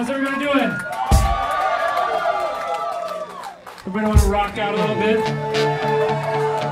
How's everybody doing? Everybody want to rock out a little bit?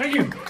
Thank you.